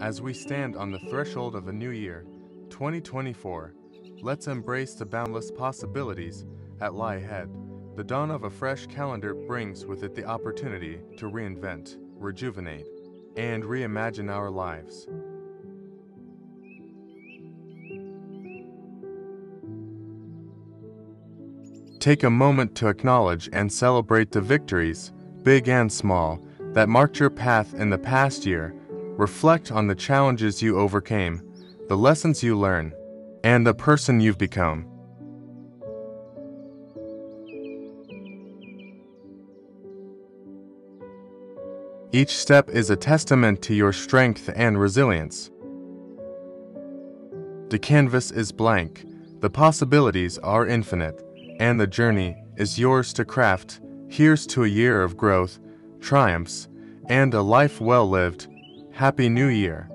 As we stand on the threshold of a new year, 2024, let's embrace the boundless possibilities that lie ahead. The dawn of a fresh calendar brings with it the opportunity to reinvent, rejuvenate, and reimagine our lives. Take a moment to acknowledge and celebrate the victories, big and small, that marked your path in the past year. Reflect on the challenges you overcame, the lessons you learned, and the person you've become. Each step is a testament to your strength and resilience. The canvas is blank, the possibilities are infinite, and the journey is yours to craft. Here's to a year of growth, triumphs, and a life well lived. Happy New Year!